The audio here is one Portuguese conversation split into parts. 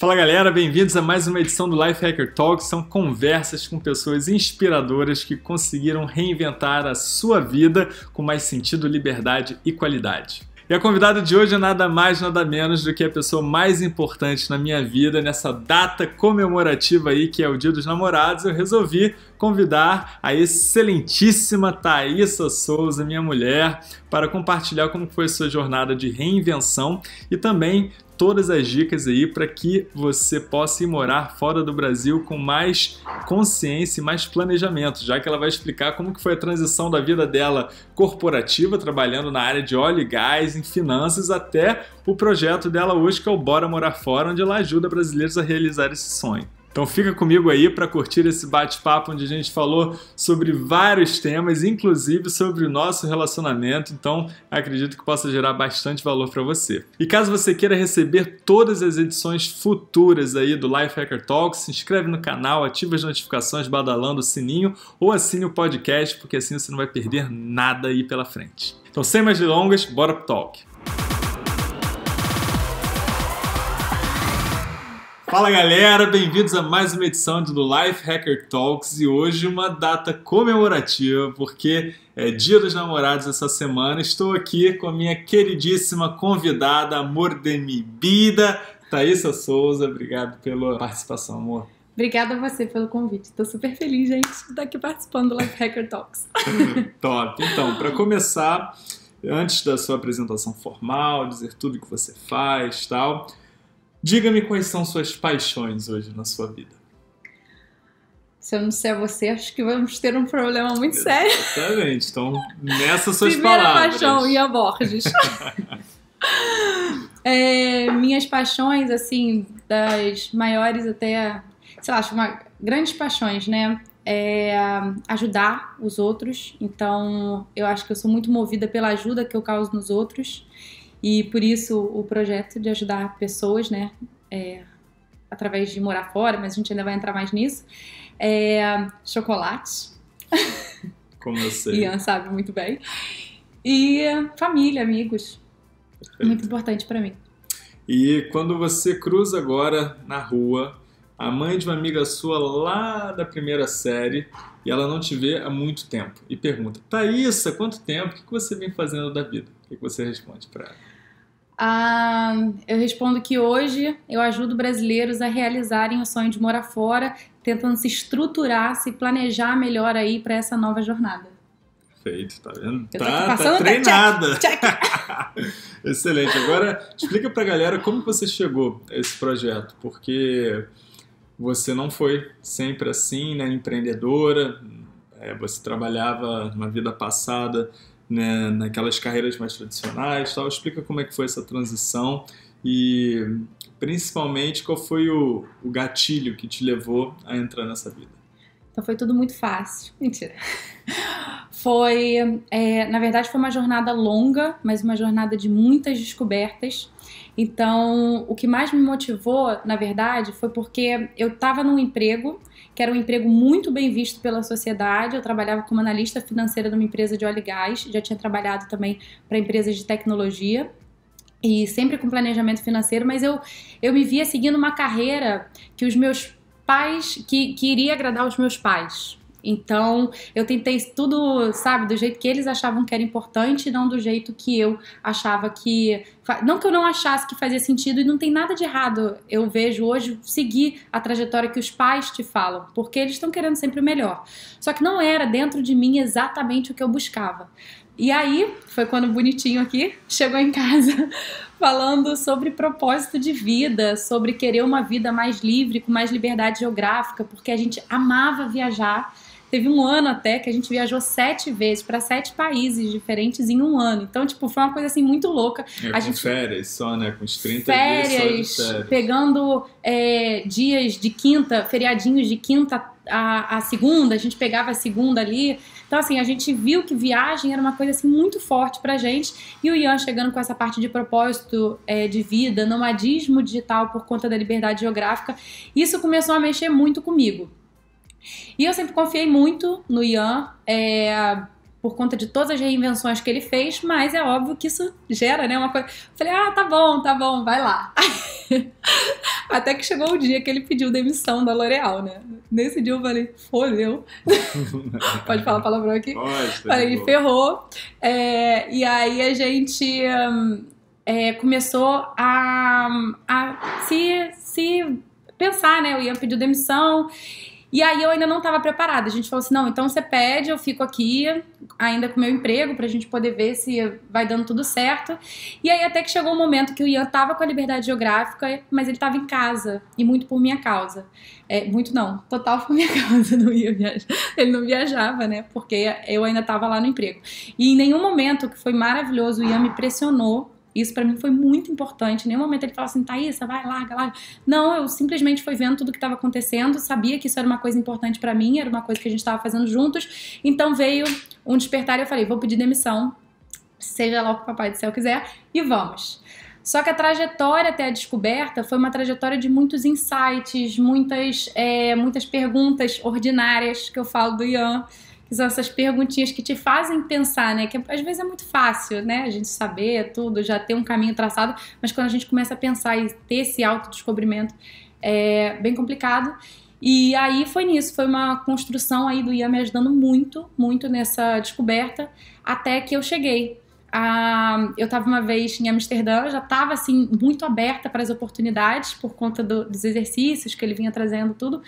Fala galera, bem-vindos a mais uma edição do Life Hacker Talks. São conversas com pessoas inspiradoras que conseguiram reinventar a sua vida com mais sentido, liberdade e qualidade. E a convidada de hoje é nada mais, nada menos do que a pessoa mais importante na minha vida nessa data comemorativa aí que é o Dia dos Namorados. Eu resolvi convidar a excelentíssima Thaisa Souza, minha mulher, para compartilhar como foi sua jornada de reinvenção e também todas as dicas aí para que você possa ir morar fora do Brasil com mais consciência e mais planejamento, já que ela vai explicar como que foi a transição da vida dela corporativa, trabalhando na área de óleo e gás, em finanças, até o projeto dela hoje, que é o Bora Morar Fora, onde ela ajuda brasileiros a realizar esse sonho. Então fica comigo aí para curtir esse bate-papo onde a gente falou sobre vários temas, inclusive sobre o nosso relacionamento. Então acredito que possa gerar bastante valor para você. E caso você queira receber todas as edições futuras aí do Life Hacker Talks, se inscreve no canal, ativa as notificações badalando o sininho ou assine o podcast, porque assim você não vai perder nada aí pela frente. Então sem mais delongas, bora pro talk. Fala galera, bem-vindos a mais uma edição do Life Hacker Talks e hoje uma data comemorativa porque é Dia dos Namorados essa semana. Estou aqui com a minha queridíssima convidada, amor de mi vida, Thaisa Souza. Obrigado pela participação, amor. Obrigada a você pelo convite. Estou super feliz, gente, de estar aqui participando do Life Hacker Talks. Top. Então, para começar, antes da sua apresentação formal, dizer tudo que você faz, tal, Diga-me quais são suas paixões hoje na sua vida. Se eu não disser você, acho que vamos ter um problema muito sério. Exatamente. Então, nessas suas Primeira palavras. paixão, Ian Borges. é, minhas paixões, assim, das maiores até, sei lá, acho uma, grandes paixões, né? É ajudar os outros. Então, eu acho que eu sou muito movida pela ajuda que eu causo nos outros. E por isso o projeto de ajudar pessoas, né, é, através de morar fora, mas a gente ainda vai entrar mais nisso, é chocolate. Como eu sei. Ian sabe muito bem. E família, amigos. Perfeito. Muito importante para mim. E quando você cruza agora na rua, a mãe de uma amiga sua lá da primeira série, e ela não te vê há muito tempo, e pergunta: Thaisa, quanto tempo? O que você vem fazendo da vida? O que você responde para ela? Ah, eu respondo que hoje eu ajudo brasileiros a realizarem o sonho de morar fora, tentando se estruturar, se planejar melhor aí para essa nova jornada. Perfeito, tá vendo? Tá, tá treinada. Check, check. Excelente. Agora, explica pra galera como você chegou a esse projeto, porque você não foi sempre assim, né, empreendedora, é, você trabalhava na vida passada né, naquelas carreiras mais tradicionais, tal. Explica como é que foi essa transição e principalmente qual foi o, o gatilho que te levou a entrar nessa vida. Então foi tudo muito fácil. Mentira. Foi, é, na verdade, foi uma jornada longa, mas uma jornada de muitas descobertas. Então, o que mais me motivou, na verdade, foi porque eu estava num emprego que era um emprego muito bem visto pela sociedade. Eu trabalhava como analista financeira numa empresa de óleo e gás, já tinha trabalhado também para empresas de tecnologia e sempre com planejamento financeiro, mas eu, eu me via seguindo uma carreira que os meus pais, que, que iria agradar os meus pais. Então, eu tentei tudo, sabe, do jeito que eles achavam que era importante, não do jeito que eu achava que. Não que eu não achasse que fazia sentido, e não tem nada de errado, eu vejo hoje, seguir a trajetória que os pais te falam, porque eles estão querendo sempre o melhor. Só que não era dentro de mim exatamente o que eu buscava. E aí, foi quando o bonitinho aqui chegou em casa falando sobre propósito de vida, sobre querer uma vida mais livre, com mais liberdade geográfica, porque a gente amava viajar Teve um ano até que a gente viajou sete vezes para sete países diferentes em um ano. Então, tipo, foi uma coisa assim muito louca. É, a com gente... férias só, né? Com os 30 férias, dias só de férias. Pegando é, dias de quinta, feriadinhos de quinta a, a segunda, a gente pegava a segunda ali. Então, assim, a gente viu que viagem era uma coisa assim muito forte pra gente. E o Ian chegando com essa parte de propósito é, de vida, nomadismo digital por conta da liberdade geográfica, isso começou a mexer muito comigo. E eu sempre confiei muito no Ian. É, por conta de todas as reinvenções que ele fez, mas é óbvio que isso gera, né, uma coisa. Falei, ah, tá bom, tá bom, vai lá. Até que chegou o dia que ele pediu demissão da L'Oréal, né? Nesse dia eu falei, fodeu. Pode falar palavrão aqui? Pode. Falei, tá ferrou. É, e aí a gente é, começou a, a se, se pensar, né? Eu ia pedir demissão. E aí eu ainda não estava preparada. A gente falou assim: não, então você pede, eu fico aqui ainda com meu emprego pra gente poder ver se vai dando tudo certo. E aí até que chegou o um momento que o Ian tava com a liberdade geográfica, mas ele tava em casa e muito por minha causa. É, muito não, total por minha causa, não ia viajar. Ele não viajava, né? Porque eu ainda tava lá no emprego. E em nenhum momento, que foi maravilhoso, o Ian me pressionou isso para mim foi muito importante. Em nenhum momento ele falou assim, Thaísa, vai, larga, larga. Não, eu simplesmente fui vendo tudo o que estava acontecendo, sabia que isso era uma coisa importante para mim, era uma coisa que a gente estava fazendo juntos. Então veio um despertar e eu falei, vou pedir demissão, seja lá o que o Papai do Céu quiser, e vamos. Só que a trajetória até a descoberta foi uma trajetória de muitos insights, muitas, é, muitas perguntas ordinárias que eu falo do Ian são essas perguntinhas que te fazem pensar, né? Que às vezes é muito fácil, né? A gente saber tudo, já ter um caminho traçado, mas quando a gente começa a pensar e ter esse autodescobrimento, é bem complicado. E aí foi nisso, foi uma construção aí do Ian me ajudando muito, muito nessa descoberta, até que eu cheguei. Ah, eu estava uma vez em Amsterdã, já estava assim muito aberta para as oportunidades por conta do, dos exercícios que ele vinha trazendo tudo.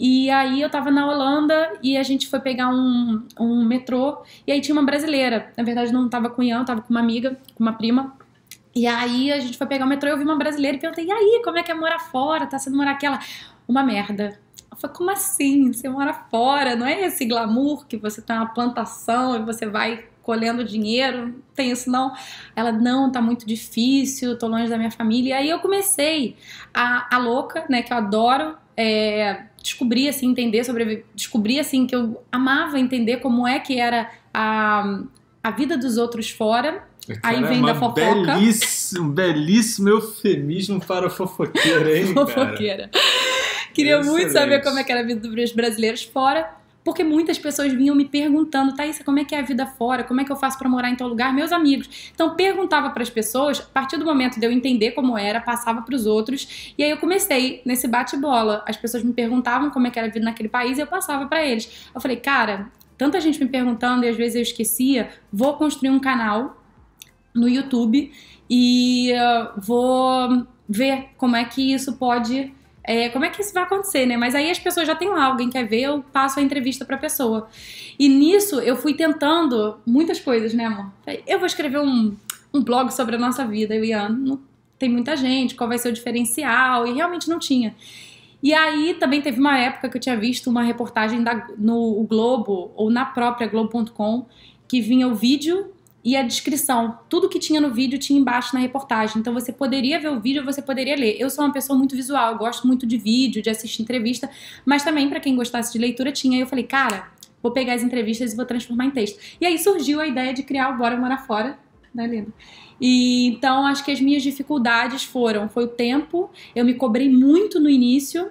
E aí eu tava na Holanda e a gente foi pegar um, um metrô e aí tinha uma brasileira. Na verdade, não tava com Ian, tava com uma amiga, com uma prima. E aí a gente foi pegar o metrô e eu vi uma brasileira e perguntei: e aí, como é que é morar fora? Tá sendo morar aquela? Uma merda. Eu falei, como assim? Você mora fora? Não é esse glamour que você tá na plantação e você vai colhendo dinheiro? Tem isso não? Ela, não, tá muito difícil, tô longe da minha família. E aí eu comecei a, a louca, né, que eu adoro é, descobrir, assim, entender sobre. Descobrir, assim, que eu amava entender como é que era a, a vida dos outros fora. Cara, Aí vem da fofoca. Belíssimo, um belíssimo eufemismo para fofoqueira, hein? fofoqueira. Queria Excelente. muito saber como é que era a vida dos brasileiros fora porque muitas pessoas vinham me perguntando, Thaís, como é que é a vida fora? Como é que eu faço para morar em tal lugar? Meus amigos. Então, perguntava para as pessoas, a partir do momento de eu entender como era, passava para os outros, e aí eu comecei nesse bate-bola. As pessoas me perguntavam como é que era a vida naquele país e eu passava para eles. Eu falei, cara, tanta gente me perguntando e às vezes eu esquecia, vou construir um canal no YouTube e uh, vou ver como é que isso pode é, como é que isso vai acontecer, né? Mas aí as pessoas já têm lá, alguém quer ver, eu passo a entrevista pra pessoa. E nisso eu fui tentando muitas coisas, né, amor? Eu vou escrever um, um blog sobre a nossa vida, eu ia, não tem muita gente, qual vai ser o diferencial? E realmente não tinha. E aí também teve uma época que eu tinha visto uma reportagem da, no Globo, ou na própria Globo.com, que vinha o vídeo e a descrição. Tudo que tinha no vídeo tinha embaixo na reportagem. Então você poderia ver o vídeo, você poderia ler. Eu sou uma pessoa muito visual, gosto muito de vídeo, de assistir entrevista, mas também para quem gostasse de leitura tinha. Eu falei, cara, vou pegar as entrevistas e vou transformar em texto. E aí surgiu a ideia de criar o Bora Morar Fora, né, Linda? E então acho que as minhas dificuldades foram, foi o tempo. Eu me cobrei muito no início,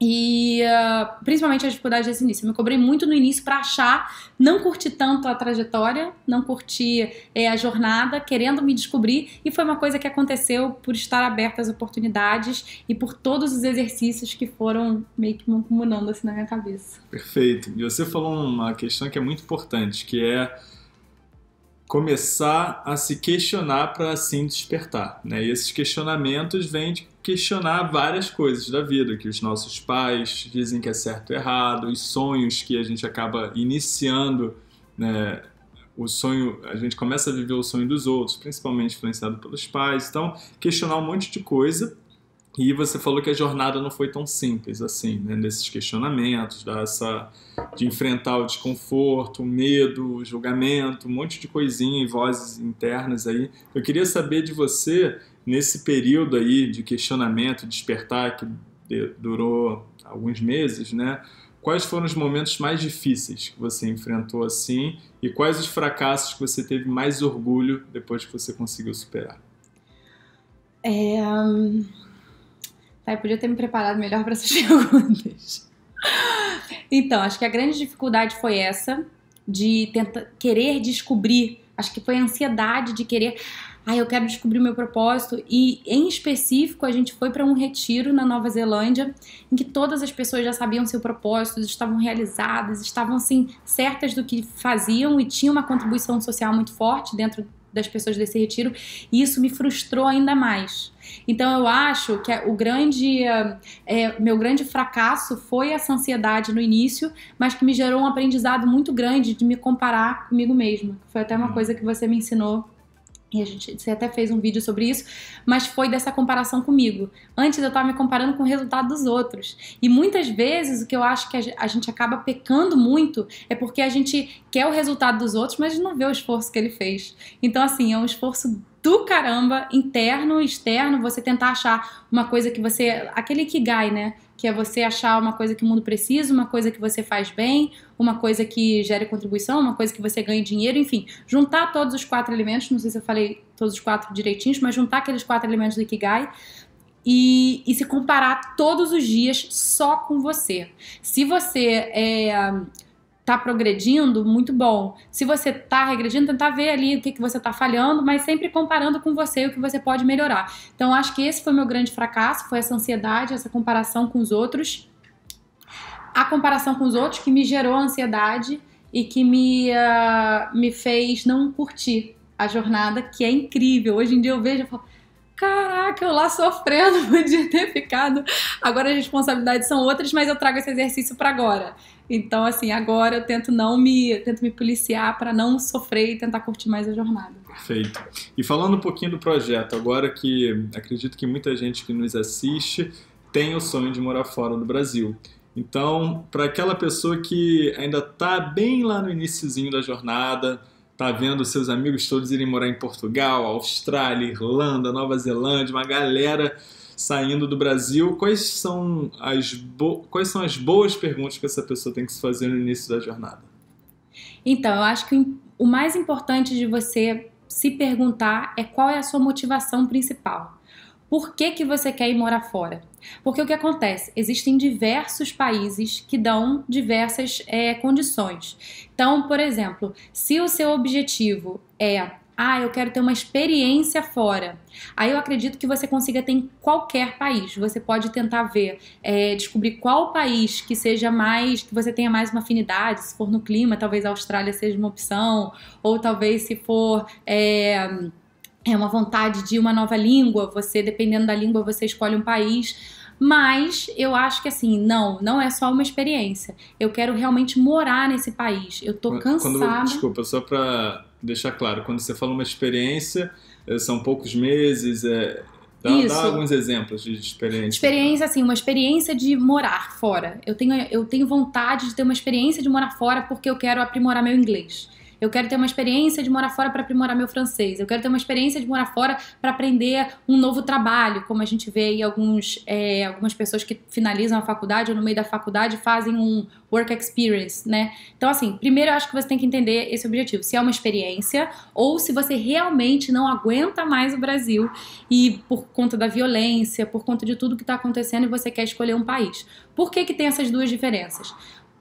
e uh, principalmente a dificuldade desse início. Eu me cobrei muito no início para achar, não curti tanto a trajetória, não curti é, a jornada, querendo me descobrir. E foi uma coisa que aconteceu por estar aberta às oportunidades e por todos os exercícios que foram meio que acumulando assim na minha cabeça. Perfeito. E você falou uma questão que é muito importante, que é começar a se questionar para assim despertar. Né? E esses questionamentos vêm de questionar várias coisas da vida, que os nossos pais dizem que é certo ou errado, os sonhos que a gente acaba iniciando, né? o sonho, a gente começa a viver o sonho dos outros, principalmente influenciado pelos pais. Então, questionar um monte de coisa. E você falou que a jornada não foi tão simples assim, né? nesses questionamentos, dessa, de enfrentar o desconforto, o medo, o julgamento, um monte de coisinha e vozes internas aí. Eu queria saber de você nesse período aí de questionamento, despertar, que durou alguns meses, né? Quais foram os momentos mais difíceis que você enfrentou assim e quais os fracassos que você teve mais orgulho depois que você conseguiu superar? É, um... podia ter me preparado melhor para essas perguntas. Então, acho que a grande dificuldade foi essa, de tentar, querer descobrir. Acho que foi a ansiedade de querer ah, eu quero descobrir o meu propósito. E em específico, a gente foi para um retiro na Nova Zelândia, em que todas as pessoas já sabiam seu propósito, estavam realizadas, estavam assim certas do que faziam e tinha uma contribuição social muito forte dentro das pessoas desse retiro, e isso me frustrou ainda mais. Então eu acho que o grande, é, meu grande fracasso foi essa ansiedade no início, mas que me gerou um aprendizado muito grande de me comparar comigo mesma. Foi até uma uhum. coisa que você me ensinou e a gente você até fez um vídeo sobre isso, mas foi dessa comparação comigo. Antes eu estava me comparando com o resultado dos outros. E muitas vezes o que eu acho que a gente acaba pecando muito é porque a gente quer o resultado dos outros, mas não vê o esforço que ele fez. Então, assim, é um esforço do caramba, interno externo, você tentar achar uma coisa que você. aquele Ikigai, né? Que é você achar uma coisa que o mundo precisa, uma coisa que você faz bem, uma coisa que gere contribuição, uma coisa que você ganhe dinheiro, enfim. Juntar todos os quatro elementos, não sei se eu falei todos os quatro direitinhos, mas juntar aqueles quatro elementos do Ikigai e, e se comparar todos os dias só com você. Se você é tá progredindo, muito bom. Se você tá regredindo, tentar ver ali o que, que você tá falhando, mas sempre comparando com você o que você pode melhorar. Então, acho que esse foi meu grande fracasso, foi essa ansiedade, essa comparação com os outros. A comparação com os outros que me gerou ansiedade e que me, uh, me fez não curtir a jornada, que é incrível. Hoje em dia eu vejo e falo, caraca, eu lá sofrendo, podia ter ficado. Agora as responsabilidades são outras, mas eu trago esse exercício para agora. Então, assim, agora eu tento não me, tento me policiar para não sofrer e tentar curtir mais a jornada. Perfeito. E falando um pouquinho do projeto, agora que acredito que muita gente que nos assiste tem o sonho de morar fora do Brasil. Então, para aquela pessoa que ainda está bem lá no iníciozinho da jornada, tá vendo seus amigos todos irem morar em Portugal, Austrália, Irlanda, Nova Zelândia, uma galera saindo do Brasil. Quais são as, bo... Quais são as boas perguntas que essa pessoa tem que se fazer no início da jornada? Então, eu acho que o mais importante de você se perguntar é qual é a sua motivação principal. Por que, que você quer ir morar fora? Porque o que acontece? Existem diversos países que dão diversas é, condições. Então, por exemplo, se o seu objetivo é ah, eu quero ter uma experiência fora. Aí eu acredito que você consiga ter em qualquer país. Você pode tentar ver, é, descobrir qual país que seja mais, que você tenha mais uma afinidade. Se for no clima, talvez a Austrália seja uma opção, ou talvez se for. É, é uma vontade de uma nova língua, você, dependendo da língua, você escolhe um país. Mas eu acho que assim, não, não é só uma experiência. Eu quero realmente morar nesse país. Eu tô cansada. Quando, desculpa, só para deixar claro, quando você fala uma experiência, eh, são poucos meses, é, Dá, dá, alguns exemplos de experiência. Experiência, assim, uma experiência de morar fora. Eu tenho, eu tenho vontade de ter uma experiência de morar fora porque eu quero aprimorar meu inglês. Eu quero ter uma experiência de morar fora para aprimorar meu francês. Eu quero ter uma experiência de morar fora para aprender um novo trabalho, como a gente vê aí alguns, é, algumas pessoas que finalizam a faculdade ou no meio da faculdade fazem um work experience, né? Então, assim, primeiro eu acho que você tem que entender esse objetivo. Se é uma experiência ou se você realmente não aguenta mais o Brasil e por conta da violência, por conta de tudo que está acontecendo e você quer escolher um país. Por que, que tem essas duas diferenças?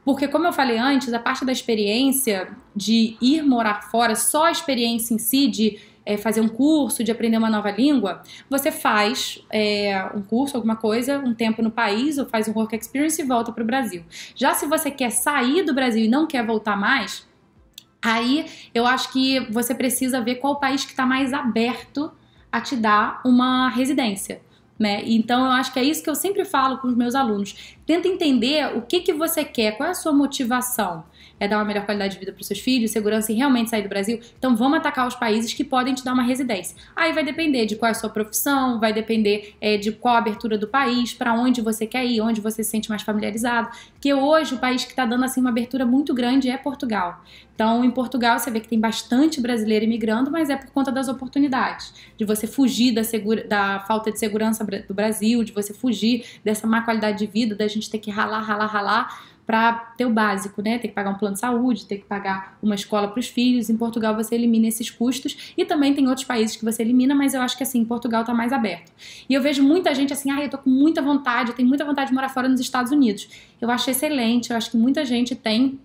Porque, como eu falei antes, a parte da experiência de ir morar fora, só a experiência em si, de é, fazer um curso, de aprender uma nova língua, você faz é, um curso, alguma coisa, um tempo no país, ou faz um work experience e volta para o Brasil. Já se você quer sair do Brasil e não quer voltar mais, aí eu acho que você precisa ver qual país que está mais aberto a te dar uma residência. Né? Então eu acho que é isso que eu sempre falo com os meus alunos. Tenta entender o que, que você quer, qual é a sua motivação é dar uma melhor qualidade de vida para os seus filhos, segurança e realmente sair do Brasil, então vamos atacar os países que podem te dar uma residência. Aí vai depender de qual é a sua profissão, vai depender é, de qual a abertura do país, para onde você quer ir, onde você se sente mais familiarizado. Porque hoje o país que está dando assim uma abertura muito grande é Portugal. Então, em Portugal, você vê que tem bastante brasileiro imigrando, mas é por conta das oportunidades, de você fugir da, segura, da falta de segurança do Brasil, de você fugir dessa má qualidade de vida, da gente ter que ralar, ralar, ralar para ter o básico, né? Ter que pagar um plano de saúde, ter que pagar uma escola para os filhos. Em Portugal você elimina esses custos e também tem outros países que você elimina, mas eu acho que assim, Portugal está mais aberto. E eu vejo muita gente assim, ah, eu tô com muita vontade, eu tenho muita vontade de morar fora nos Estados Unidos. Eu acho excelente, eu acho que muita gente tem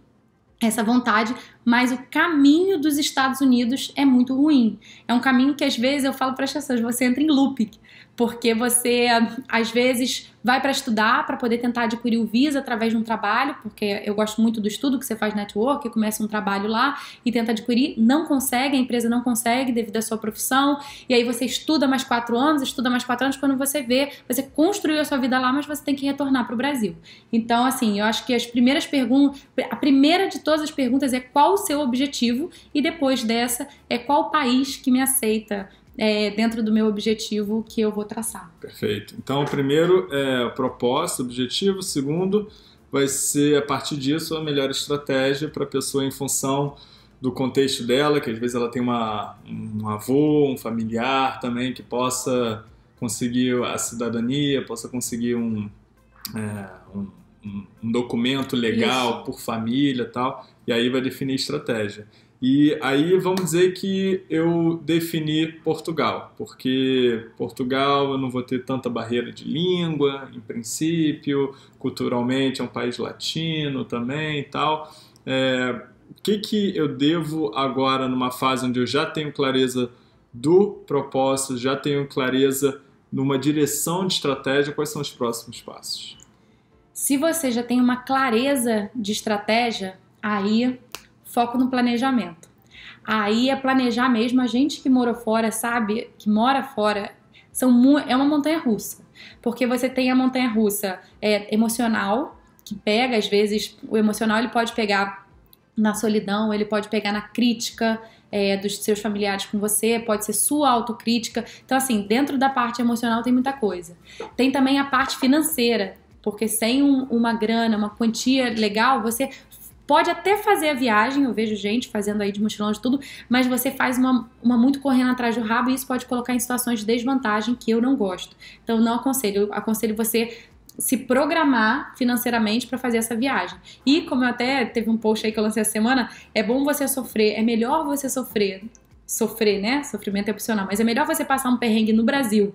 essa vontade, mas o caminho dos Estados Unidos é muito ruim. É um caminho que às vezes eu falo para as pessoas, você entra em loop, porque você às vezes vai para estudar para poder tentar adquirir o visa através de um trabalho, porque eu gosto muito do estudo que você faz network, começa um trabalho lá e tenta adquirir, não consegue, a empresa não consegue devido à sua profissão, e aí você estuda mais quatro anos, estuda mais quatro anos, quando você vê, você construiu a sua vida lá, mas você tem que retornar para o Brasil. Então, assim, eu acho que as primeiras perguntas, a primeira de todas as perguntas é qual o seu objetivo, e depois dessa é qual país que me aceita é, dentro do meu objetivo que eu vou traçar. Perfeito. Então, o primeiro é proposta, objetivo. Segundo vai ser, a partir disso, a melhor estratégia para a pessoa em função do contexto dela, que às vezes ela tem uma, um avô, um familiar também que possa conseguir a cidadania, possa conseguir um, é, um, um documento legal Isso. por família tal, e aí vai definir estratégia. E aí vamos dizer que eu defini Portugal, porque Portugal eu não vou ter tanta barreira de língua, em princípio, culturalmente é um país latino também e tal. É, o que, que eu devo agora, numa fase onde eu já tenho clareza do propósito, já tenho clareza numa direção de estratégia, quais são os próximos passos? Se você já tem uma clareza de estratégia, aí foco no planejamento. Aí é planejar mesmo. A gente que mora fora sabe que mora fora são, é uma montanha russa. Porque você tem a montanha russa é, emocional, que pega, às vezes, o emocional ele pode pegar na solidão, ele pode pegar na crítica é, dos seus familiares com você, pode ser sua autocrítica. Então, assim, dentro da parte emocional tem muita coisa. Tem também a parte financeira, porque sem um, uma grana, uma quantia legal, você Pode até fazer a viagem, eu vejo gente fazendo aí de mochilão de tudo, mas você faz uma, uma muito correndo atrás do rabo e isso pode colocar em situações de desvantagem que eu não gosto. Então, não aconselho. Eu aconselho você se programar financeiramente para fazer essa viagem. E como eu até teve um post aí que eu lancei essa semana, é bom você sofrer, é melhor você sofrer, sofrer, né? Sofrimento é opcional, mas é melhor você passar um perrengue no Brasil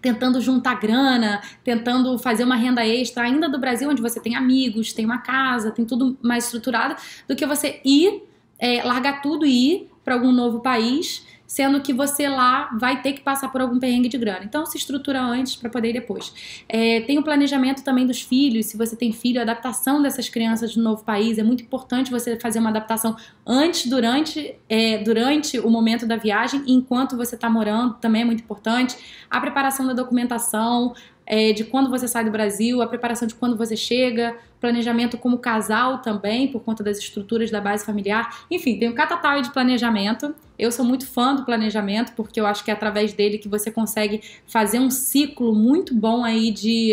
tentando juntar grana, tentando fazer uma renda extra ainda do Brasil, onde você tem amigos, tem uma casa, tem tudo mais estruturado, do que você ir, é, largar tudo e ir para algum novo país sendo que você lá vai ter que passar por algum perrengue de grana. Então se estrutura antes para poder ir depois. É, tem o planejamento também dos filhos, se você tem filho, a adaptação dessas crianças no novo país. É muito importante você fazer uma adaptação antes, durante, é, durante o momento da viagem enquanto você está morando, também é muito importante. A preparação da documentação, é, de quando você sai do Brasil, a preparação de quando você chega, planejamento como casal também, por conta das estruturas da base familiar. Enfim, tem um catatal de planejamento. Eu sou muito fã do planejamento, porque eu acho que é através dele que você consegue fazer um ciclo muito bom aí de,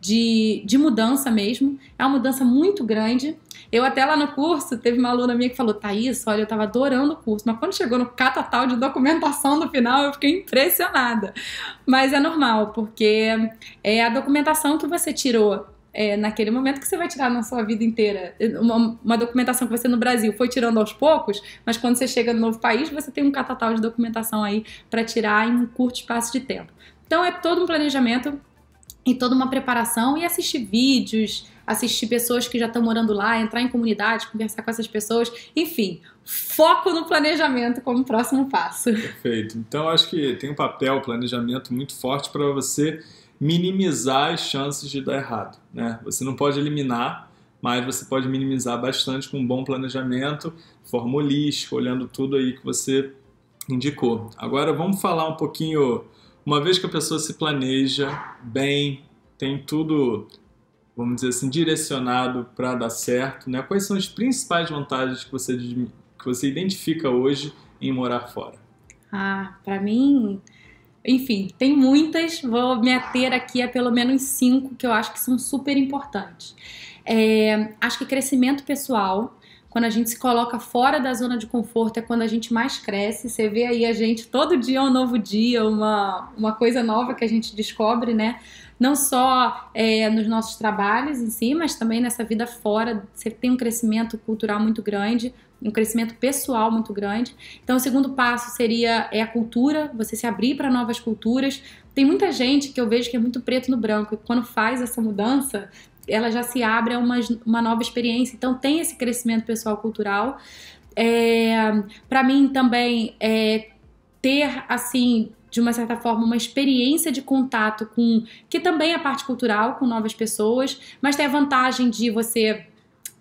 de, de mudança mesmo. É uma mudança muito grande. Eu até lá no curso, teve uma aluna minha que falou, Thaís, olha, eu tava adorando o curso, mas quando chegou no catatal de documentação no final, eu fiquei impressionada. Mas é normal, porque é a documentação que você tirou é, naquele momento que você vai tirar na sua vida inteira. Uma, uma, documentação que você no Brasil foi tirando aos poucos, mas quando você chega no novo país, você tem um catatal de documentação aí para tirar em um curto espaço de tempo. Então é todo um planejamento e toda uma preparação e assistir vídeos, assistir pessoas que já estão morando lá, entrar em comunidade, conversar com essas pessoas, enfim, foco no planejamento como próximo passo. Perfeito. Então acho que tem um papel, planejamento muito forte para você minimizar as chances de dar errado. Né? Você não pode eliminar, mas você pode minimizar bastante com um bom planejamento, forma holística, olhando tudo aí que você indicou. Agora vamos falar um pouquinho, uma vez que a pessoa se planeja bem, tem tudo, vamos dizer assim, direcionado para dar certo, né? Quais são as principais vantagens que você, que você identifica hoje em morar fora? Ah, para mim, enfim, tem muitas, vou me ater aqui a pelo menos cinco que eu acho que são super importantes. É, acho que crescimento pessoal, quando a gente se coloca fora da zona de conforto, é quando a gente mais cresce. Você vê aí a gente todo dia é um novo dia, uma, uma coisa nova que a gente descobre, né? Não só é, nos nossos trabalhos em si, mas também nessa vida fora. Você tem um crescimento cultural muito grande, um crescimento pessoal muito grande. Então, o segundo passo seria é a cultura, você se abrir para novas culturas. Tem muita gente que eu vejo que é muito preto no branco e quando faz essa mudança, ela já se abre a uma, uma nova experiência. Então tem esse crescimento pessoal cultural. É, para mim também é ter assim de uma certa forma uma experiência de contato com que também é parte cultural com novas pessoas, mas tem a vantagem de você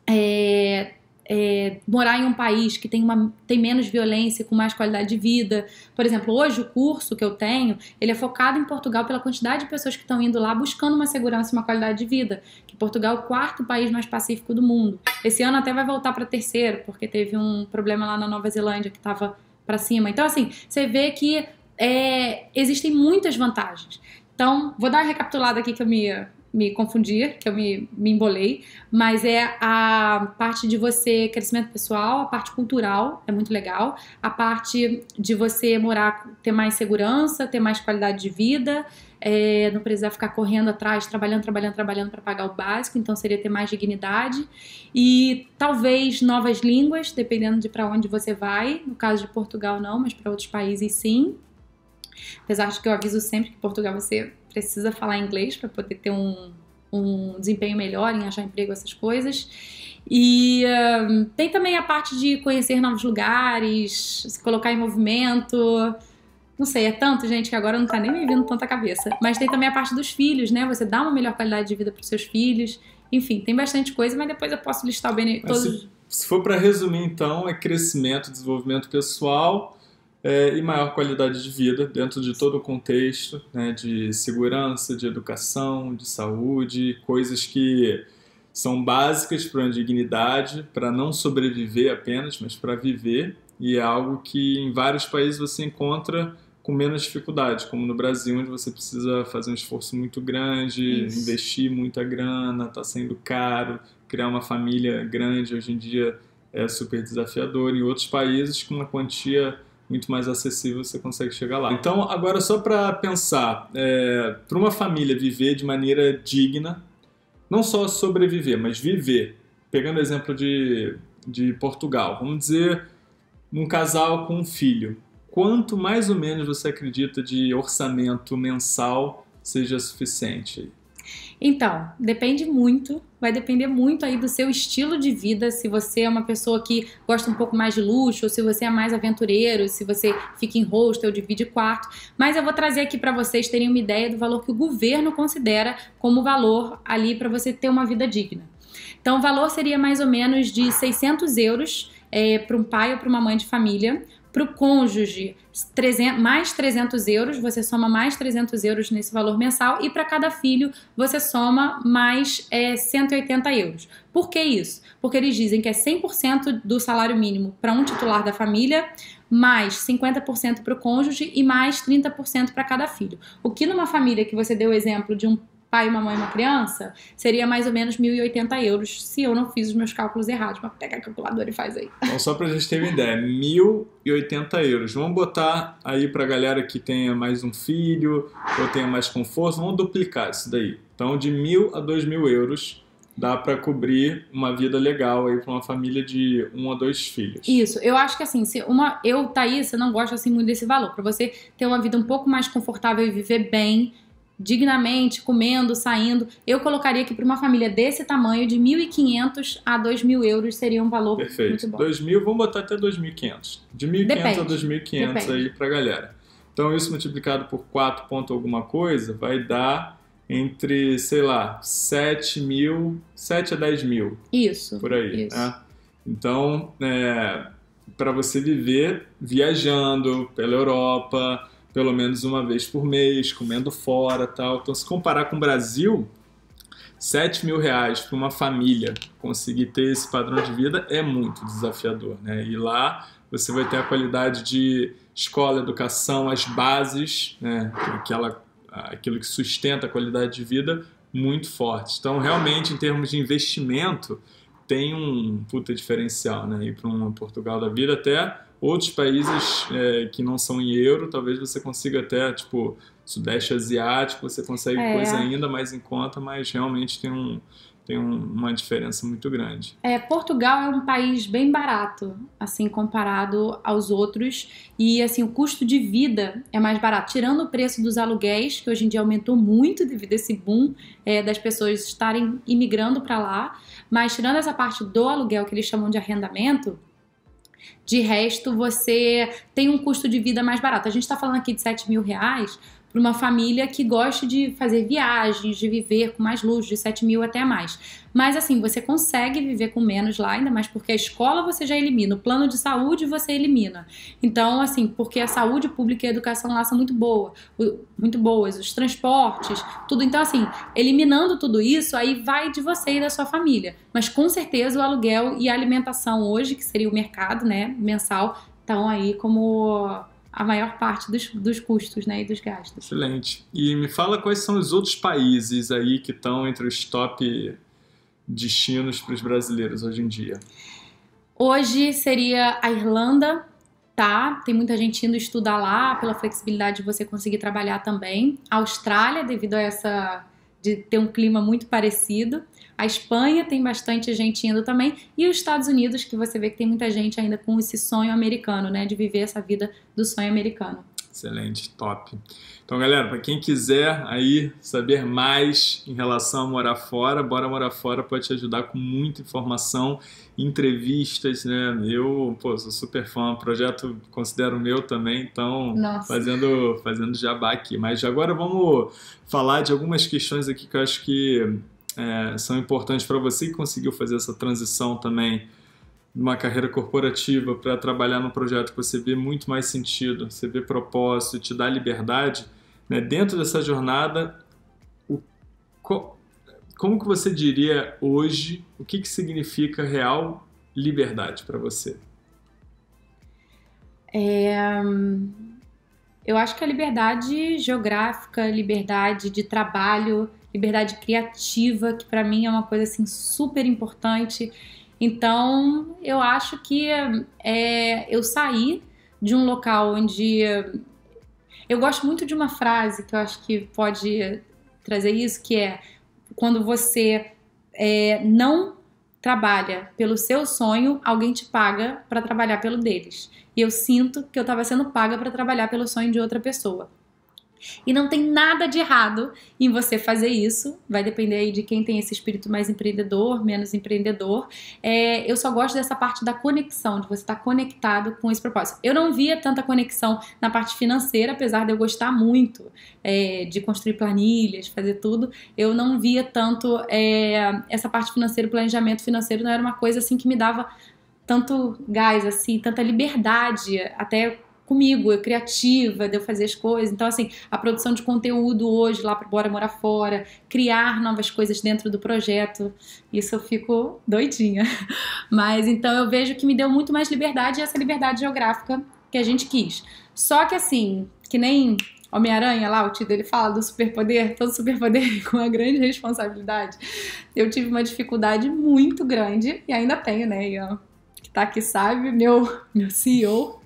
é, é, morar em um país que tem, uma, tem menos violência, com mais qualidade de vida. Por exemplo, hoje o curso que eu tenho, ele é focado em Portugal pela quantidade de pessoas que estão indo lá buscando uma segurança e uma qualidade de vida. Que Portugal é o quarto país mais pacífico do mundo. Esse ano até vai voltar para terceiro, porque teve um problema lá na Nova Zelândia que estava para cima. Então, assim, você vê que é, existem muitas vantagens. Então, vou dar uma recapitulada aqui que eu me me confundir, que eu me, me embolei, mas é a parte de você, crescimento pessoal, a parte cultural, é muito legal, a parte de você morar, ter mais segurança, ter mais qualidade de vida, é, não precisar ficar correndo atrás, trabalhando, trabalhando, trabalhando para pagar o básico, então seria ter mais dignidade e talvez novas línguas, dependendo de para onde você vai, no caso de Portugal não, mas para outros países sim. Apesar de que eu aviso sempre que Portugal você precisa falar inglês para poder ter um, um desempenho melhor em achar emprego, essas coisas. E uh, tem também a parte de conhecer novos lugares, se colocar em movimento. Não sei, é tanto, gente, que agora não tá nem me vindo tanta cabeça. Mas tem também a parte dos filhos, né? Você dá uma melhor qualidade de vida para os seus filhos. Enfim, tem bastante coisa, mas depois eu posso listar bem todos. Se, se for para resumir, então, é crescimento, desenvolvimento pessoal é, e maior qualidade de vida dentro de todo o contexto né, de segurança, de educação, de saúde, coisas que são básicas para a dignidade, para não sobreviver apenas, mas para viver, e é algo que em vários países você encontra com menos dificuldade, como no Brasil, onde você precisa fazer um esforço muito grande, Isso. investir muita grana, está sendo caro, criar uma família grande hoje em dia é super desafiador. Em outros países, com uma quantia muito mais acessível, você consegue chegar lá. Então, agora só para pensar, é, para uma família viver de maneira digna, não só sobreviver, mas viver. Pegando o exemplo de, de Portugal, vamos dizer um casal com um filho. Quanto mais ou menos você acredita de orçamento mensal seja suficiente? Então, depende muito, vai depender muito aí do seu estilo de vida, se você é uma pessoa que gosta um pouco mais de luxo, ou se você é mais aventureiro, se você fica em hostel, divide quarto. Mas eu vou trazer aqui para vocês terem uma ideia do valor que o governo considera como valor ali para você ter uma vida digna. Então, o valor seria mais ou menos de 600 euros é, para um pai ou para uma mãe de família, para o cônjuge, 300, mais 300 euros, você soma mais 300 euros nesse valor mensal, e para cada filho você soma mais é, 180 euros. Por que isso? Porque eles dizem que é 100% do salário mínimo para um titular da família, mais 50% para o cônjuge e mais 30% para cada filho. O que numa família que você deu o exemplo de um pai, uma mãe e uma criança, seria mais ou menos 1.080 euros, se eu não fiz os meus cálculos errados. Mas pega a calculadora e faz aí. Então, só pra gente ter uma ideia, 1.080 euros. Vamos botar aí pra galera que tenha mais um filho ou tenha mais conforto, vamos duplicar isso daí. Então, de 1.000 a 2.000 euros dá para cobrir uma vida legal aí para uma família de um a dois filhos. Isso, eu acho que assim, se uma eu Thaís, eu não gosto assim muito desse valor. Para você ter uma vida um pouco mais confortável e viver bem, dignamente, comendo, saindo, eu colocaria que para uma família desse tamanho, de 1.500 a 2.000 euros seria um valor Perfeito. muito bom. 2.000, vamos botar até 2.500. De 1.500 a 2.500 aí para galera. Então, isso multiplicado por 4 ponto alguma coisa, vai dar entre, sei lá, 7 mil, 7 a 10 mil. Isso. Por aí. Isso. Né? Então, é, para você viver viajando pela Europa, pelo menos uma vez por mês, comendo fora tal. Então, se comparar com o Brasil, 7 mil reais para uma família conseguir ter esse padrão de vida é muito desafiador, né? E lá você vai ter a qualidade de escola, educação, as bases, né? Aquela, aquilo que sustenta a qualidade de vida muito forte. Então, realmente, em termos de investimento, tem um puta diferencial, né? Ir para um Portugal da vida até Outros países é, que não são em euro, talvez você consiga até, tipo, Sudeste Asiático você consegue É. coisa ainda mais em conta, mas realmente tem, um, tem um- uma diferença muito grande. É, Portugal é um país bem barato, assim, comparado aos outros. E, assim, o custo de vida é mais barato. Tirando o preço dos aluguéis, que hoje em dia aumentou muito devido a esse boom é, das pessoas estarem imigrando para lá. Mas, tirando essa parte do aluguel, que eles chamam de arrendamento, de resto, você tem um custo de vida mais barato. A gente está falando aqui de 7 mil reais para uma família que gosta de fazer viagens, de viver com mais luxo, de 7 mil até mais. Mas assim, você consegue viver com menos lá, ainda mais porque a escola você já elimina, o plano de saúde você elimina. Então, assim, porque a saúde pública e a educação lá são muito boa, muito boas, os transportes, tudo. Então, assim, eliminando tudo isso, aí vai de você e da sua família. Mas com certeza o aluguel e a alimentação hoje, que seria o mercado, né, mensal, estão aí como a maior parte dos, dos custos, né, e dos gastos. Excelente. E me fala quais são os outros países aí que estão entre os top destinos para os brasileiros hoje em dia. Hoje seria a Irlanda, tá? Tem muita gente indo estudar lá pela flexibilidade de você conseguir trabalhar também. A Austrália, devido a essa de ter um clima muito parecido. A Espanha tem bastante gente indo também e os Estados Unidos, que você vê que tem muita gente ainda com esse sonho americano, né, de viver essa vida do sonho americano. Excelente, top. Então, galera, para quem quiser aí saber mais em relação a morar fora, Bora Morar Fora pode te ajudar com muita informação, entrevistas, né? Eu, pô, sou super fã, projeto considero meu também, então Nossa. fazendo fazendo jabá aqui. Mas agora vamos falar de algumas questões aqui que eu acho que é, são importantes para você que conseguiu fazer essa transição também de uma carreira corporativa para trabalhar num projeto que você vê muito mais sentido, você vê propósito, te dá liberdade, né? dentro dessa jornada, o, co- como que você diria hoje, o que, que significa real liberdade para você? É, eu acho que a liberdade geográfica, liberdade de trabalho, liberdade criativa, que pra mim é uma coisa assim super importante. Então, eu acho que é, eu saí de um local onde eu gosto muito de uma frase que eu acho que pode trazer isso, que é quando você é, não trabalha pelo seu sonho, alguém te paga para trabalhar pelo deles. E eu sinto que eu estava sendo paga para trabalhar pelo sonho de outra pessoa. E não tem nada de errado em você fazer isso. Vai depender aí de quem tem esse espírito mais empreendedor, menos empreendedor. É, eu só gosto dessa parte da conexão, de você estar conectado com esse propósito. Eu não via tanta conexão na parte financeira, apesar de eu gostar muito é, de construir planilhas, fazer tudo. Eu não via tanto é, essa parte financeira, o planejamento financeiro não era uma coisa assim que me dava tanto gás, assim, tanta liberdade, até comigo, eu criativa, de eu fazer as coisas. Então, assim, a produção de conteúdo hoje lá para Bora Morar Fora, criar novas coisas dentro do projeto, isso eu fico doidinha. Mas então eu vejo que me deu muito mais liberdade essa liberdade geográfica que a gente quis. Só que assim, que nem Homem-Aranha lá, o tio dele fala do superpoder, todo superpoder com uma grande responsabilidade. Eu tive uma dificuldade muito grande, e ainda tenho, né? Ó, que tá aqui sabe, meu, meu CEO,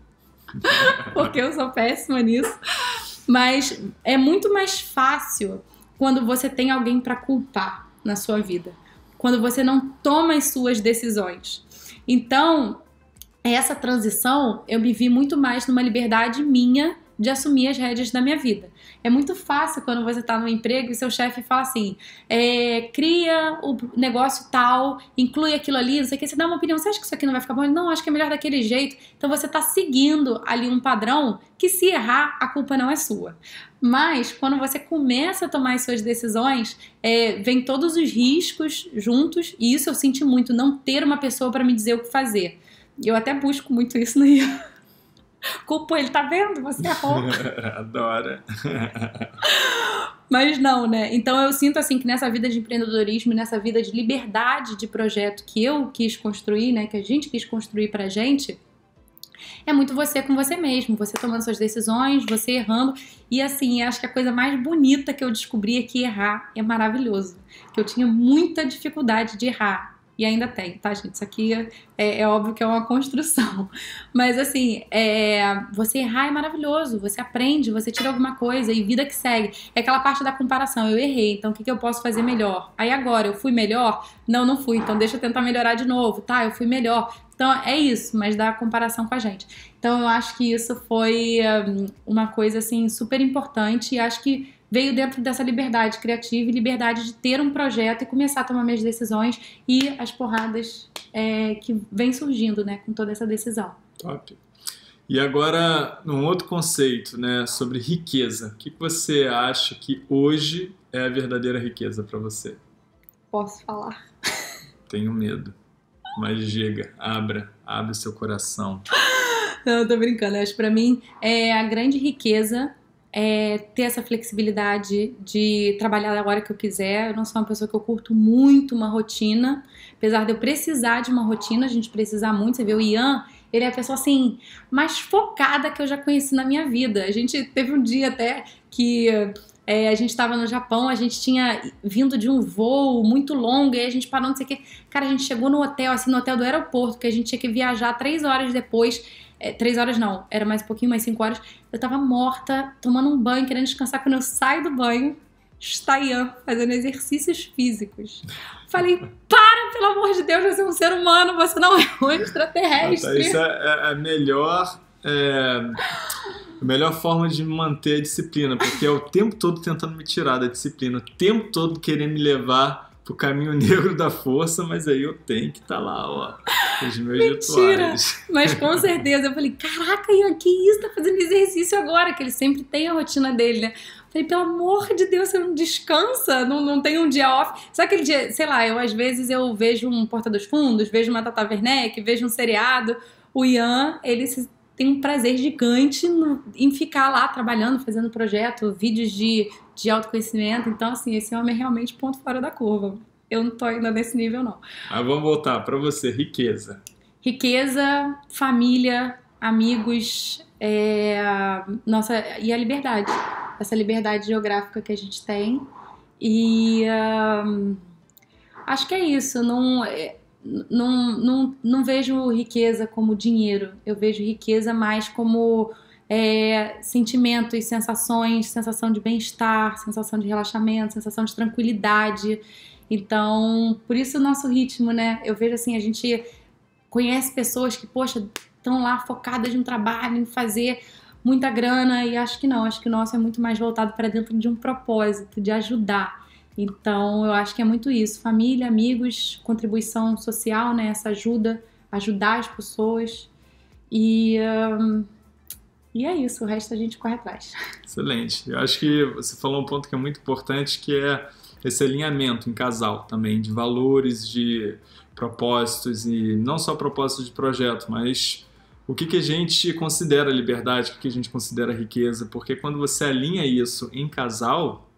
porque eu sou péssima nisso. Mas é muito mais fácil quando você tem alguém para culpar na sua vida. Quando você não toma as suas decisões. Então, essa transição eu me vi muito mais numa liberdade minha de assumir as rédeas da minha vida. É muito fácil quando você está no emprego e seu chefe fala assim: é, cria o negócio tal, inclui aquilo ali, não sei o que, você dá uma opinião, você acha que isso aqui não vai ficar bom? Não, acho que é melhor daquele jeito. Então você está seguindo ali um padrão que se errar, a culpa não é sua. Mas quando você começa a tomar as suas decisões, é, vem todos os riscos juntos, e isso eu senti muito, não ter uma pessoa para me dizer o que fazer. Eu até busco muito isso no Ian. Culpa ele, tá vendo? Você errou. Adora. Mas não, né? Então eu sinto assim que nessa vida de empreendedorismo, nessa vida de liberdade de projeto que eu quis construir, né, que a gente quis construir pra gente, é muito você com você mesmo, você tomando suas decisões, você errando. E assim, acho que a coisa mais bonita que eu descobri é que errar é maravilhoso. Que eu tinha muita dificuldade de errar. E ainda tem, tá, gente? Isso aqui é, é óbvio que é uma construção. Mas assim, é, você errar é maravilhoso. Você aprende, você tira alguma coisa e vida que segue. É aquela parte da comparação. Eu errei, então o que, que eu posso fazer melhor? Aí agora, eu fui melhor? Não, não fui. Então deixa eu tentar melhorar de novo. Tá, eu fui melhor. Então é isso, mas dá comparação com a gente. Então eu acho que isso foi um, uma coisa assim super importante e acho que veio dentro dessa liberdade criativa e liberdade de ter um projeto e começar a tomar minhas decisões e as porradas é, que vem surgindo, né, com toda essa decisão. Top. E agora, um outro conceito, né, sobre riqueza. O que você acha que hoje é a verdadeira riqueza para você? Posso falar? Tenho medo. Mas diga, abra, abre seu coração. Não, tô brincando. Eu acho para mim é a grande riqueza é ter essa flexibilidade de trabalhar a hora que eu quiser. Eu não sou uma pessoa que eu curto muito uma rotina, apesar de eu precisar de uma rotina, a gente precisar muito. Você vê o Ian, ele é a pessoa assim mais focada que eu já conheci na minha vida. A gente teve um dia até que é, a gente estava no Japão, a gente tinha vindo de um voo muito longo e a gente parou, não sei o que. Cara, a gente chegou no hotel, assim, no hotel do aeroporto, que a gente tinha que viajar três horas depois é, três horas não, era mais um pouquinho, mais cinco horas. Eu tava morta, tomando um banho, querendo descansar. Quando eu saio do banho, está Ian fazendo exercícios físicos. Falei, para, pelo amor de Deus, você é um ser humano, você não é um extraterrestre. Isso é, é a melhor. É, a melhor forma de manter a disciplina, porque é o tempo todo tentando me tirar da disciplina, o tempo todo querendo me levar pro caminho negro da força, mas aí eu tenho que estar tá lá, ó os meus Mentira! Rituais. Mas com certeza, eu falei, caraca, Ian, que isso? Tá fazendo exercício agora, que ele sempre tem a rotina dele, né? Falei, pelo amor de Deus, você não descansa, não, não tem um dia off. Sabe aquele dia, sei lá, eu às vezes eu vejo um Porta dos Fundos, vejo uma Tata Werneck, vejo um seriado. O Ian, ele tem um prazer gigante no, em ficar lá trabalhando, fazendo projeto, vídeos de, de autoconhecimento. Então, assim, esse homem é realmente ponto fora da curva eu não tô ainda nesse nível, não. Mas vamos voltar para você, riqueza. Riqueza, família, amigos, é, nossa, e a liberdade. Essa liberdade geográfica que a gente tem. E um, acho que é isso. Não, é, não, não, não vejo riqueza como dinheiro. Eu vejo riqueza mais como é, sentimentos, sensações, sensação de bem-estar, sensação de relaxamento, sensação de tranquilidade. Então, por isso o nosso ritmo, né? Eu vejo assim, a gente conhece pessoas que, poxa, estão lá focadas no trabalho, em fazer muita grana, e acho que não, acho que o nosso é muito mais voltado para dentro de um propósito, de ajudar. Então, eu acho que é muito isso: família, amigos, contribuição social, né? Essa ajuda, ajudar as pessoas. E, um, e é isso, o resto a gente corre atrás. Excelente. Eu acho que você falou um ponto que é muito importante, que é esse alinhamento em casal também de valores, de propósitos e não só propósitos de projeto, mas o que, que a gente considera liberdade, o que, que a gente considera riqueza, porque quando você alinha isso em casal,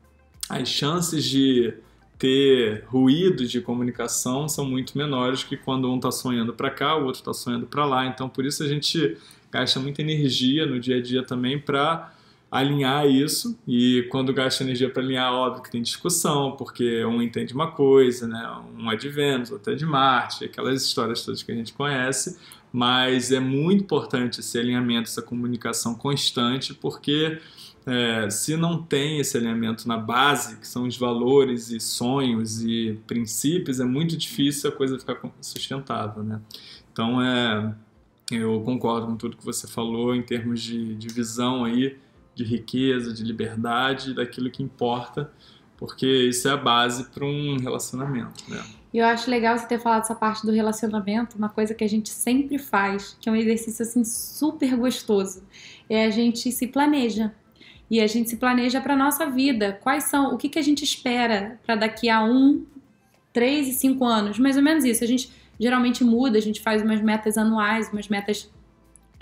as chances de ter ruídos de comunicação são muito menores que quando um está sonhando para cá, o outro está sonhando para lá. Então, por isso a gente gasta muita energia no dia a dia também para alinhar isso e quando gasta energia para alinhar, óbvio que tem discussão, porque um entende uma coisa, né? um é de Vênus, outro é de Marte, aquelas histórias todas que a gente conhece, mas é muito importante esse alinhamento, essa comunicação constante, porque é, se não tem esse alinhamento na base, que são os valores e sonhos e princípios, é muito difícil a coisa ficar sustentável, né? Então, é, eu concordo com tudo que você falou em termos de, de visão aí, de riqueza, de liberdade, daquilo que importa, porque isso é a base para um relacionamento, né? E eu acho legal você ter falado essa parte do relacionamento, uma coisa que a gente sempre faz, que é um exercício assim super gostoso, é a gente se planeja. E a gente se planeja para nossa vida. Quais são, o que, que a gente espera para daqui a um, três e cinco anos? Mais ou menos isso. A gente geralmente muda, a gente faz umas metas anuais, umas metas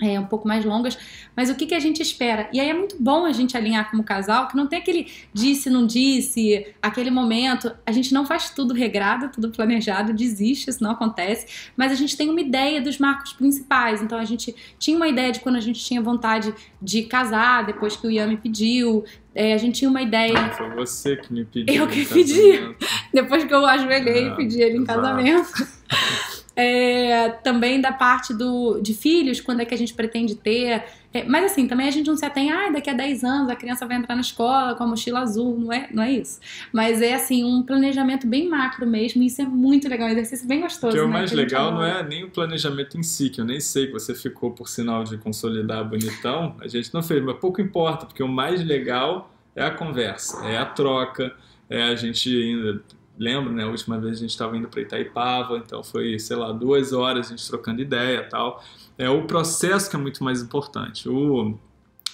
é, um pouco mais longas, mas o que, que a gente espera? E aí é muito bom a gente alinhar como casal, que não tem aquele disse, não disse, aquele momento. A gente não faz tudo regrado, tudo planejado, desiste, isso não acontece, mas a gente tem uma ideia dos marcos principais. Então a gente tinha uma ideia de quando a gente tinha vontade de casar, depois que o Ian me pediu, é, a gente tinha uma ideia. Ah, foi você que me pediu. Eu que pedi. Depois que eu ajoelhei e ah, pedi ele em casamento. É, também da parte do, de filhos, quando é que a gente pretende ter. É, mas assim, também a gente não se atém, ah, daqui a 10 anos a criança vai entrar na escola com a mochila azul, não é, não é isso. Mas é assim, um planejamento bem macro mesmo, e isso é muito legal, um exercício bem gostoso. Que é o né, mais que legal não é nem o planejamento em si, que eu nem sei que você ficou por sinal de consolidar bonitão, a gente não fez, mas pouco importa, porque o mais legal é a conversa, é a troca, é a gente ainda. Lembro, né? A última vez a gente estava indo para Itaipava, então foi, sei lá, duas horas a gente trocando ideia tal. É o processo que é muito mais importante. O,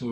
o,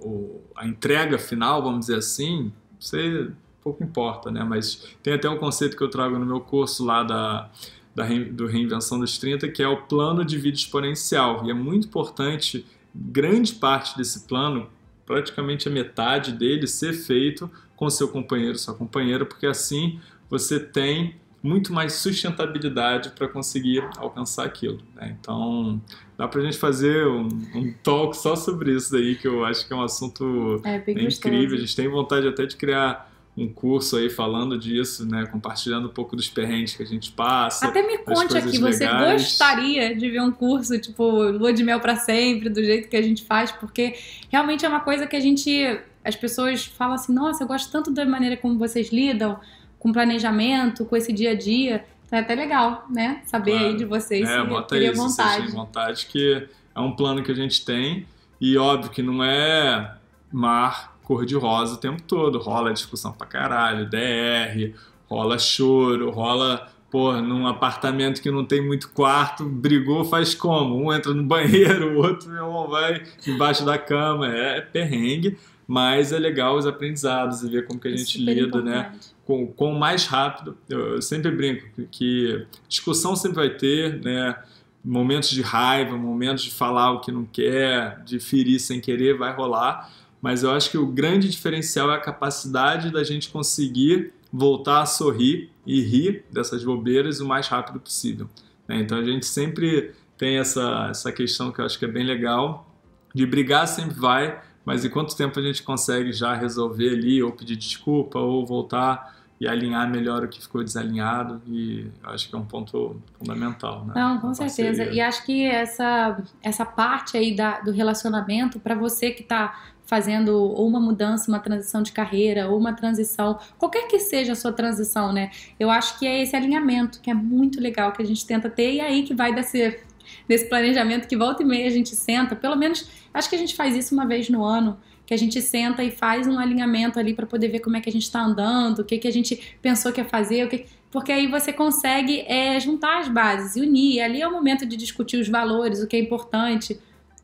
o- a entrega final, vamos dizer assim, você pouco importa, né? Mas tem até um conceito que eu trago no meu curso lá da, da do Reinvenção dos 30, que é o plano de vida exponencial. E é muito importante, grande parte desse plano, praticamente a metade dele, ser feito com seu companheiro, sua companheira, porque assim você tem muito mais sustentabilidade para conseguir alcançar aquilo. né? Então, dá para a gente fazer um, um talk só sobre isso daí, que eu acho que é um assunto É gostoso. incrível. A gente tem vontade até de criar um curso aí falando disso, né? Compartilhando um pouco dos perrengues que a gente passa. Até me conte aqui, você legais. gostaria de ver um curso tipo Lua de Mel pra sempre, do jeito que a gente faz, porque realmente é uma coisa que a gente. As pessoas falam assim, nossa, eu gosto tanto da maneira como vocês lidam com planejamento, com esse dia a dia. Então é até legal, né? Saber Claro. aí de vocês É, se bota vocês vontade. vontade, que é um plano que a gente tem e óbvio que não é mar cor-de-rosa o tempo todo, rola discussão pra caralho, DR, rola choro, rola, pô, num apartamento que não tem muito quarto, brigou, faz como? Um entra no banheiro, o outro meu irmão, vai embaixo da cama, é perrengue, mas é legal os aprendizados e ver como que a É gente lida, né? importante. com, com mais rápido. Eu, eu sempre brinco que- que discussão sempre vai ter, né? Momentos de raiva, momentos de falar o que não quer, de ferir sem querer, vai rolar. Mas eu acho que o grande diferencial é a capacidade da gente conseguir voltar a sorrir e rir dessas bobeiras o mais rápido possível. né? Então a gente sempre tem essa, essa questão que eu acho que é bem legal, de brigar sempre vai, mas em quanto tempo a gente consegue já resolver ali, ou pedir desculpa, ou voltar e alinhar melhor o que ficou desalinhado, e acho que é um ponto fundamental, né? Não, com Na certeza. parceria. E acho que essa, essa parte aí da, do relacionamento, para você que tá fazendo ou uma mudança, uma transição de carreira, ou uma transição, qualquer que seja a sua transição, né? Eu acho que é esse alinhamento que é muito legal que a gente tenta ter, e é aí que vai desse, desse planejamento que volta e meia a gente senta, pelo menos acho que a gente faz isso uma vez no ano. Que a gente senta e faz um alinhamento ali para poder ver como é que a gente está andando, o que, que a gente pensou que ia fazer, o que, porque aí você consegue é, juntar as bases e unir. Ali é o momento de discutir os valores, o que é importante.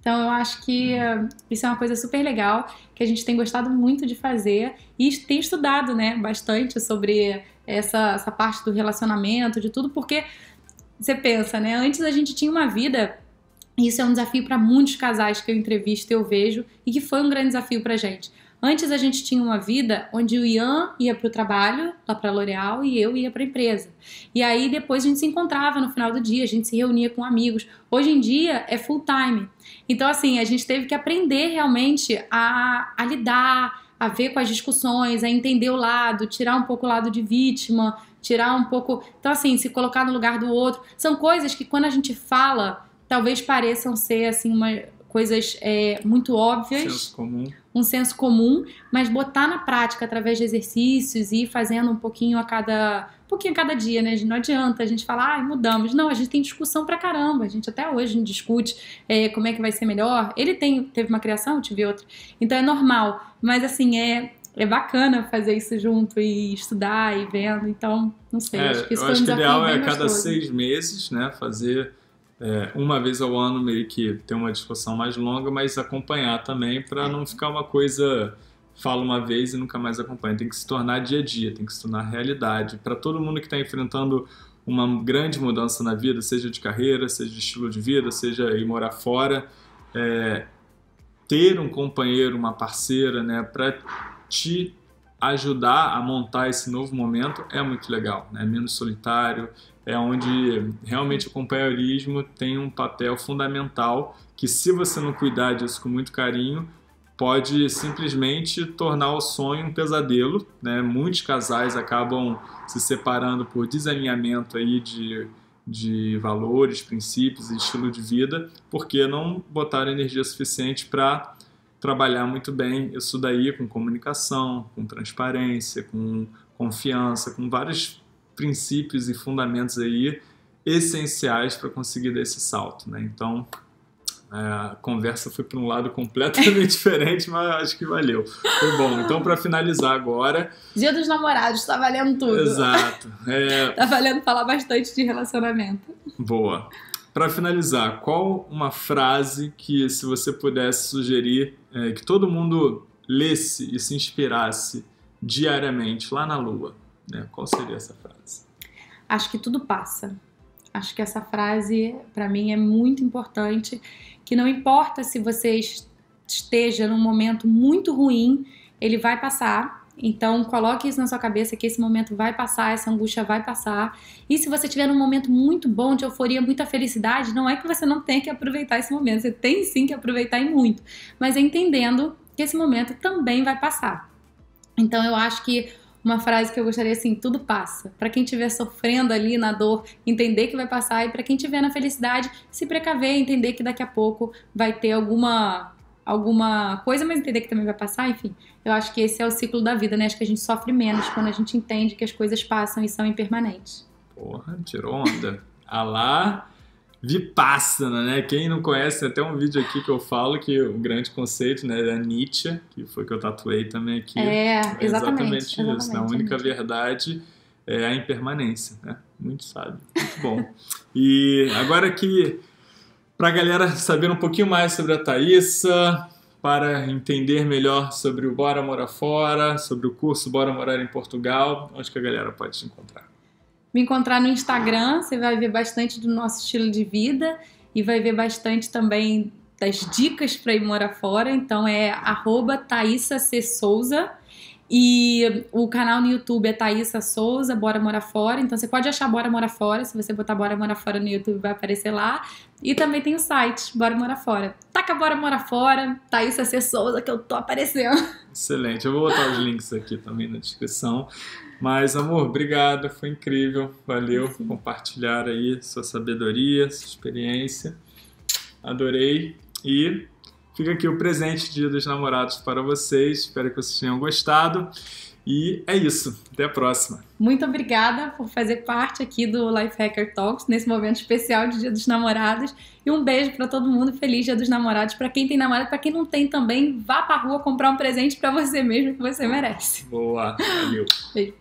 Então eu acho que eh, isso é uma coisa super legal que a gente tem gostado muito de fazer e tem estudado, né, bastante sobre essa, essa parte do relacionamento, de tudo, porque você pensa, né? Antes a gente tinha uma vida isso é um desafio para muitos casais que eu entrevisto, eu vejo, e que foi um grande desafio pra gente. Antes a gente tinha uma vida onde o Ian ia para o trabalho, lá para L'Oréal, e eu ia para a empresa. E aí depois a gente se encontrava no final do dia, a gente se reunia com amigos. Hoje em dia é full time. Então, assim, a gente teve que aprender realmente a, a lidar, a ver com as discussões, a entender o lado, tirar um pouco o lado de vítima, tirar um pouco. Então, assim, se colocar no lugar do outro. São coisas que quando a gente fala, talvez pareçam ser, assim, uma, coisas é, muito óbvias Senso comum. um senso comum, mas botar na prática através de exercícios e ir fazendo um pouquinho a cada um pouquinho a cada dia, né? Não adianta a gente falar, ai, mudamos. Não, a gente tem discussão pra caramba. A gente até hoje discute é, como é que vai ser melhor. Ele tem, teve uma criação, eu tive outra. Então é normal. Mas assim, é, é bacana fazer isso junto e estudar e vendo. Então, não sei, É, acho que isso eu foi um acho que o ideal é cada gostoso. seis meses, né, fazer é, uma vez ao ano meio que ter uma discussão mais longa, mas acompanhar também para não ficar uma coisa fala uma vez e nunca mais acompanha. Tem que se tornar dia a dia, tem que se tornar realidade. Para todo mundo que está enfrentando uma grande mudança na vida, seja de carreira, seja de estilo de vida, seja ir morar fora, é, ter um companheiro, uma parceira, né, para te ajudar a montar esse novo momento é muito legal, né? Menos solitário, é onde realmente o companheirismo tem um papel fundamental que se você não cuidar disso com muito carinho, pode simplesmente tornar o sonho um pesadelo, né? Muitos casais acabam se separando por desalinhamento aí de, de valores, princípios e estilo de vida, porque não botaram energia suficiente para trabalhar muito bem isso daí com comunicação, com transparência, com confiança, com vários princípios e fundamentos aí essenciais para conseguir dar esse salto, né? Então, é, a conversa foi para um lado completamente diferente, mas acho que valeu. Foi bom. Então, para finalizar agora. Dia dos namorados, está valendo tudo. Exato. É... tá valendo falar bastante de relacionamento. Boa. Para finalizar, qual uma frase que, se você pudesse sugerir, é, que todo mundo lesse e se inspirasse diariamente lá na Lua, né? qual seria essa frase? Acho que tudo passa. Acho que essa frase, para mim, é muito importante. Que não importa se você esteja num momento muito ruim, ele vai passar. Então, coloque isso na sua cabeça que esse momento vai passar, essa angústia vai passar. E se você estiver num momento muito bom, de euforia, muita felicidade, não é que você não tem que aproveitar esse momento, você tem sim que aproveitar e muito, mas é entendendo que esse momento também vai passar. Então, eu acho que uma frase que eu gostaria assim, tudo passa. Para quem estiver sofrendo ali na dor, entender que vai passar e para quem estiver na felicidade, se precaver, entender que daqui a pouco vai ter alguma alguma coisa, mas entender que também vai passar, enfim. Eu acho que esse é o ciclo da vida, né? Acho que a gente sofre menos quando a gente entende que as coisas passam e são impermanentes. Porra, tirou onda. Alá Vipassana, né? Quem não conhece, tem até um vídeo aqui que eu falo que o grande conceito né, da Nietzsche, que foi que eu tatuei também aqui. É, exatamente, é exatamente isso. Exatamente? A única verdade é a impermanência, né? Muito sábio, muito bom. e agora que, para a galera saber um pouquinho mais sobre a Thaísa, para entender melhor sobre o Bora Morar Fora, sobre o curso Bora Morar em Portugal, onde que a galera pode te encontrar? me encontrar no Instagram, você vai ver bastante do nosso estilo de vida e vai ver bastante também das dicas para ir morar fora. Então é arroba Thaisa C. Souza. E o canal no YouTube é Thaisa Souza, Bora Morar Fora. Então você pode achar Bora Morar Fora. Se você botar Bora Morar Fora no YouTube, vai aparecer lá. E também tem o site, Bora Morar Fora. Taca Bora Morar Fora, Thaisa C. Souza, que eu tô aparecendo. Excelente. Eu vou botar os links aqui também na descrição. Mas, amor, obrigado, foi incrível. Valeu Sim. compartilhar aí sua sabedoria, sua experiência. Adorei. E fica aqui o presente Dia dos Namorados para vocês. Espero que vocês tenham gostado. E é isso. Até a próxima. Muito obrigada por fazer parte aqui do Life Hacker Talks nesse momento especial de Dia dos Namorados. E um beijo para todo mundo. Feliz Dia dos Namorados. Para quem tem namorado, para quem não tem também, vá para rua comprar um presente para você mesmo que você merece. Boa. Valeu. beijo.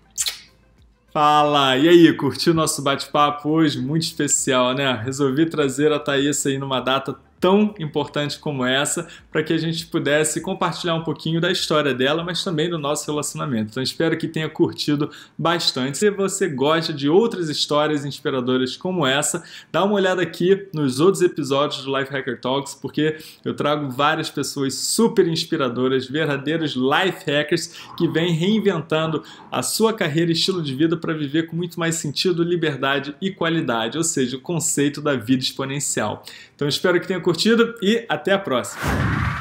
Fala! E aí, curtiu nosso bate-papo hoje? Muito especial, né? Resolvi trazer a Thaís aí numa data tão importante como essa para que a gente pudesse compartilhar um pouquinho da história dela, mas também do nosso relacionamento. Então espero que tenha curtido bastante. Se você gosta de outras histórias inspiradoras como essa, dá uma olhada aqui nos outros episódios do Life Hacker Talks, porque eu trago várias pessoas super inspiradoras, verdadeiros life hackers que vêm reinventando a sua carreira e estilo de vida para viver com muito mais sentido, liberdade e qualidade, ou seja, o conceito da vida exponencial. Então espero que tenha curtido e até a próxima.